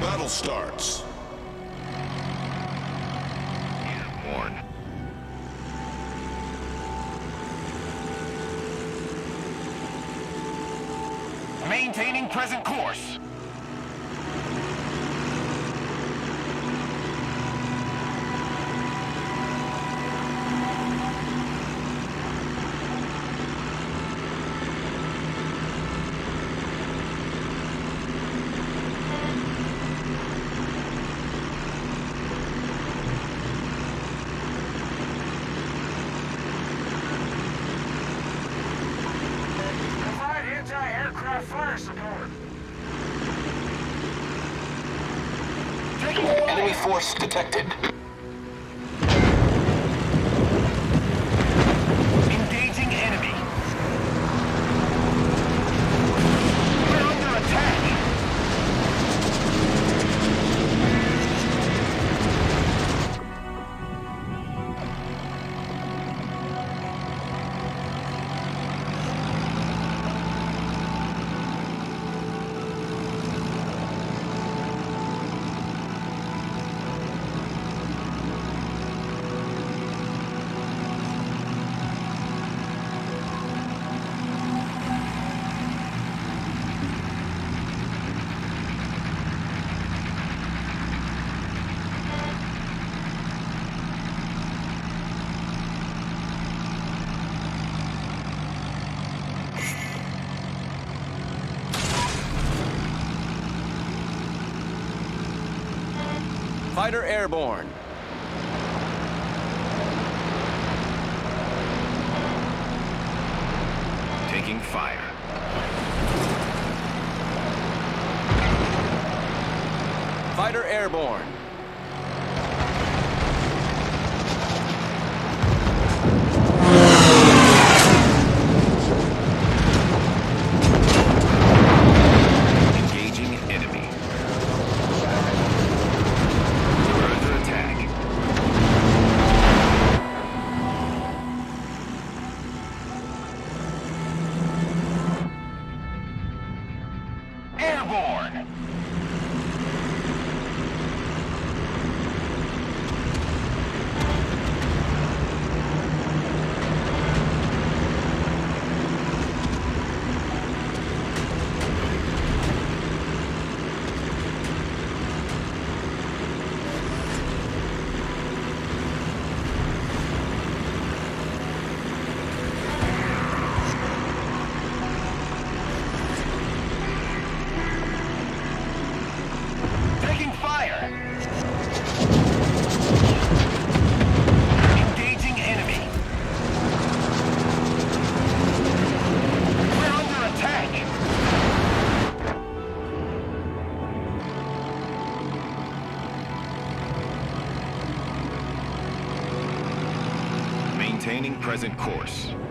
Battle starts. Warn. Maintaining present course. Force detected. Fighter airborne. Taking fire. Fighter airborne. Present course.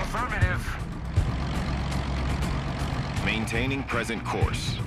Affirmative. Maintaining present course.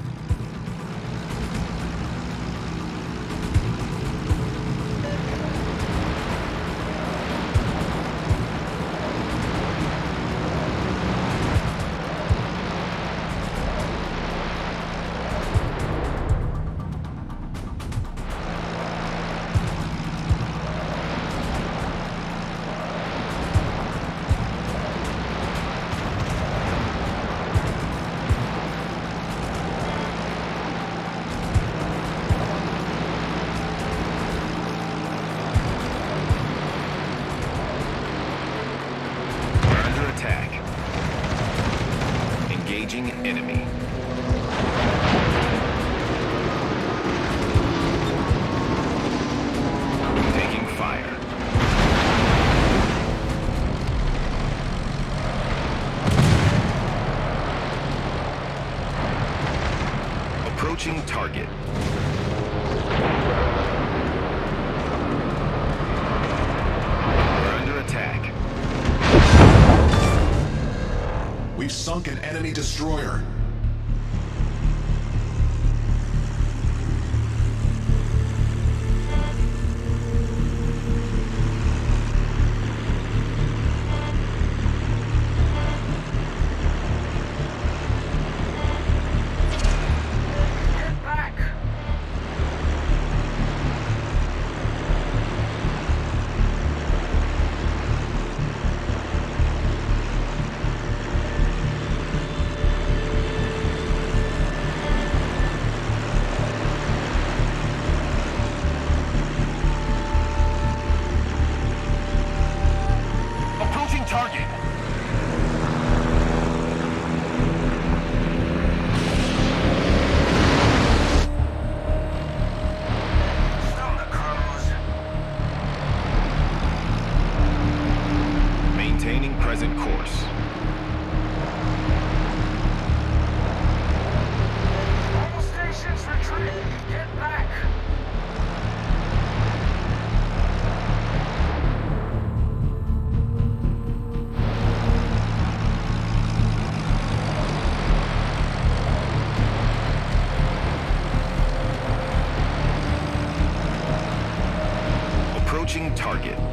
approaching target. We're under attack. We've sunk an enemy destroyer. approaching target.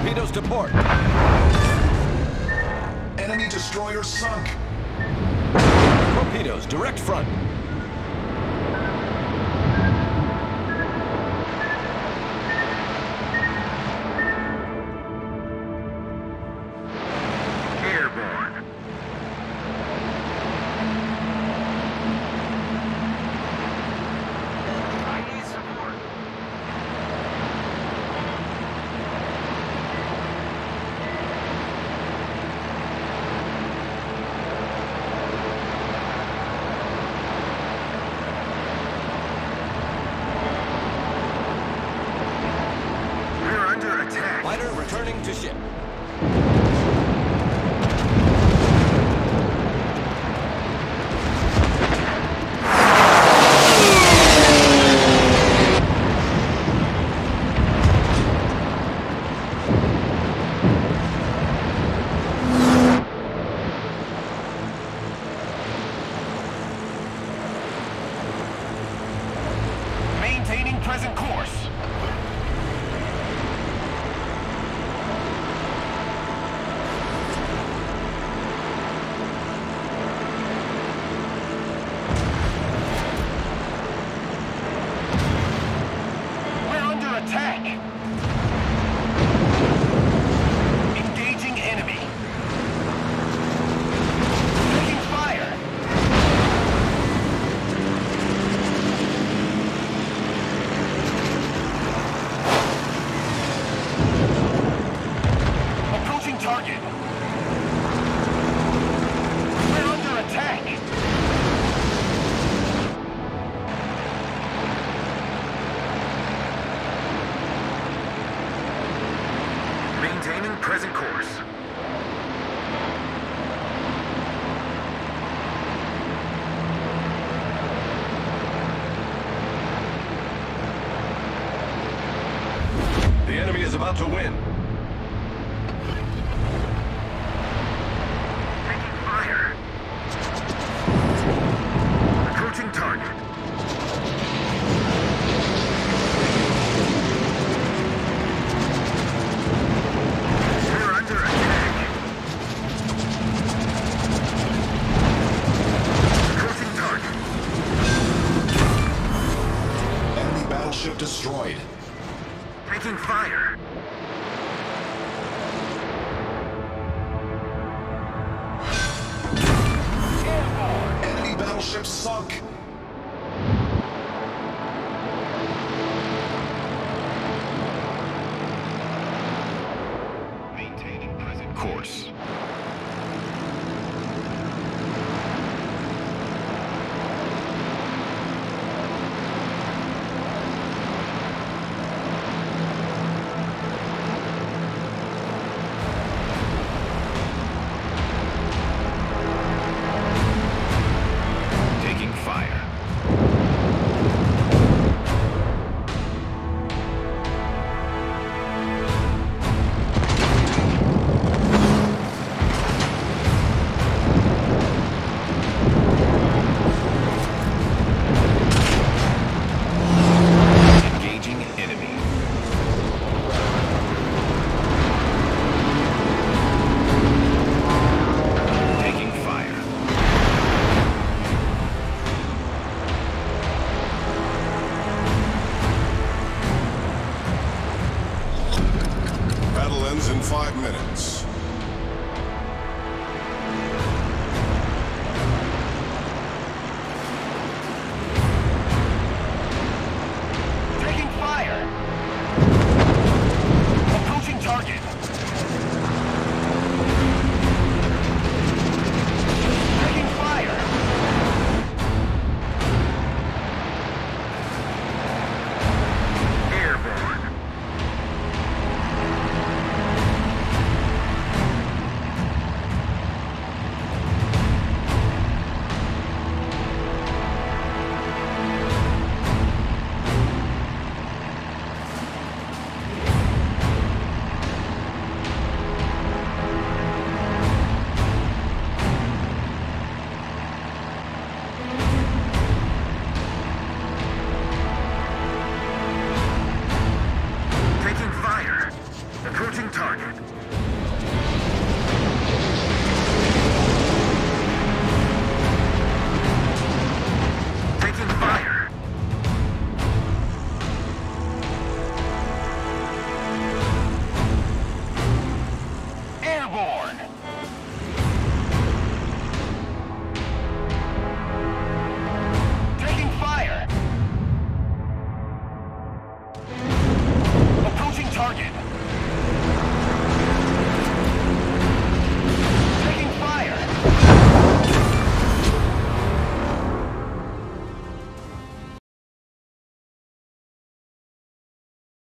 torpedoes to port. Enemy destroyer sunk. Torpedoes, direct front. to win. Taking fire. Approaching target. We're under attack. Approaching target. Enemy battleship destroyed. Taking fire.